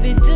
baby,